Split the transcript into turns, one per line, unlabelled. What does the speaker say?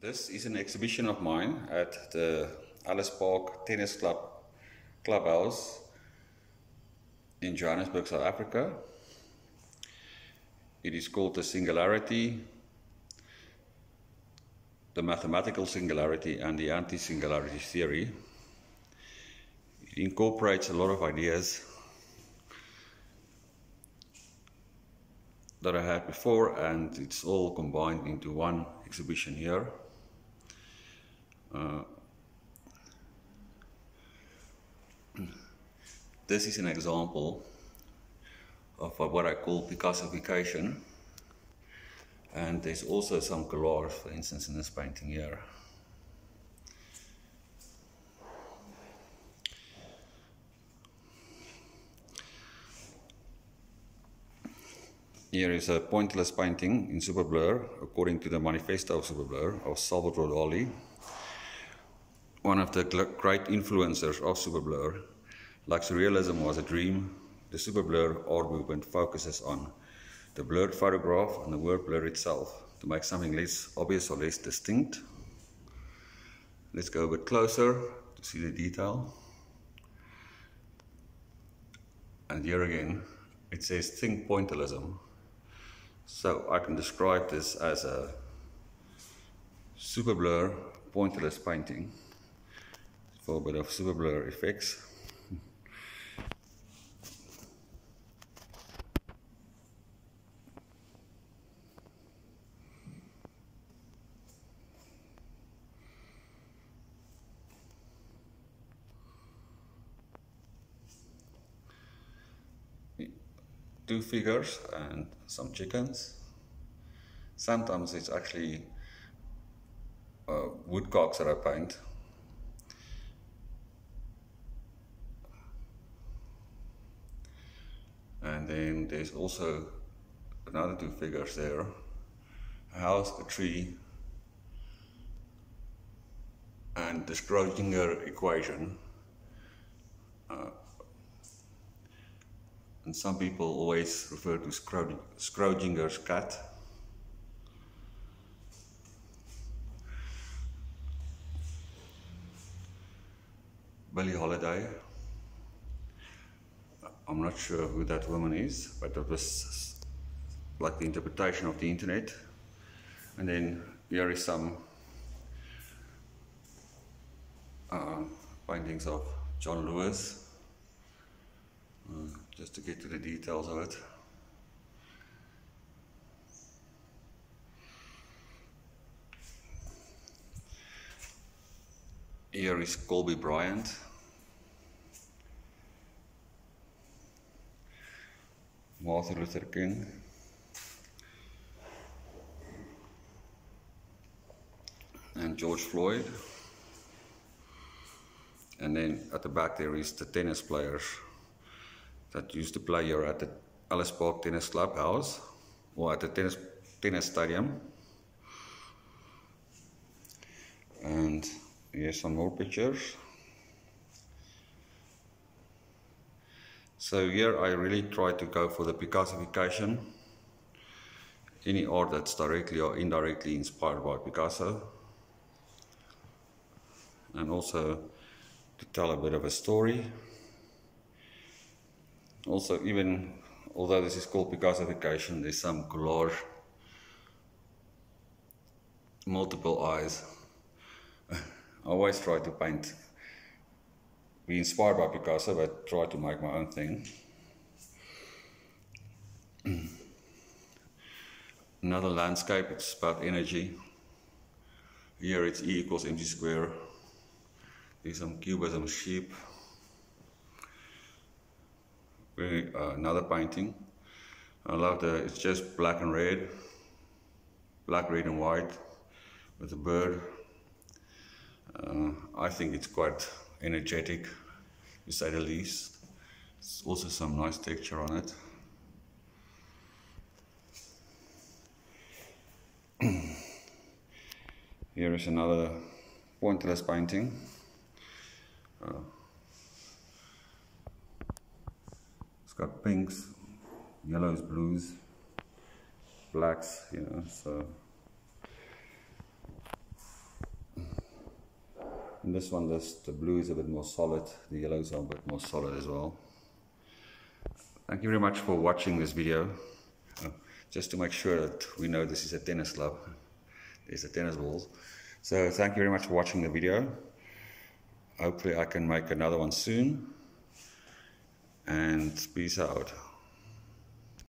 This is an exhibition of mine at the Ellis Park Tennis Club clubhouse in Johannesburg, South Africa. It is called the singularity, the mathematical singularity and the anti-singularity theory. It incorporates a lot of ideas that I had before and it's all combined into one exhibition here. Uh, this is an example of what I call Picassofication and there's also some collage for instance in this painting here. Here is a pointillist painting in Superblur according to the Manifesto of Superblur of Salvador Dali one of the great influencers of Superblur. Like surrealism was a dream, the Superblur art movement focuses on the blurred photograph and the word blur itself to make something less obvious or less distinct. Let's go a bit closer to see the detail. And here again, it says think pointillism. So I can describe this as a super blur pointillist painting a bit of super blur effects. two figures and some chickens. Sometimes it's actually uh, woodcocks that I paint then there's also another two figures there a house, a tree, and the Schrodinger equation. Uh, and some people always refer to Schrodinger's cat. Billie Holiday. I'm not sure who that woman is, but that was like the interpretation of the internet. And then here is some uh, findings of John Lewis, uh, just to get to the details of it. Here is Kobe Bryant. Martin Luther King. And George Floyd. And then at the back there is the tennis players that used to play here at the Ellis Park Tennis Clubhouse or at the tennis tennis stadium. And here's some more pictures. So here I really try to go for the Picassofication. Any art that's directly or indirectly inspired by Picasso. And also to tell a bit of a story. Also even, although this is called Picassofication, there's some collage, multiple eyes. I always try to paint be inspired by Picasso, but try to make my own thing. Another landscape, it's about energy. Here it's E equals mc square. There's some cubism sheep. Uh, another painting. I love the, it's just black and red. Black, red and white with a bird. Uh, I think it's quite energetic, to say the least. There's also some nice texture on it. Here is another pointillist painting. Uh, it's got pinks, yellows, blues, blacks, you know, so This one, this, the blue is a bit more solid, the yellows are a bit more solid as well. Thank you very much for watching this video. Uh, just to make sure that we know this is a tennis club. There's the tennis balls. So thank you very much for watching the video. Hopefully I can make another one soon. And peace out.